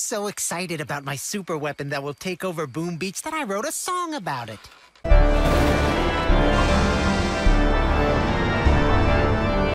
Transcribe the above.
So excited about my super weapon that will take over Boom Beach that I wrote a song about it.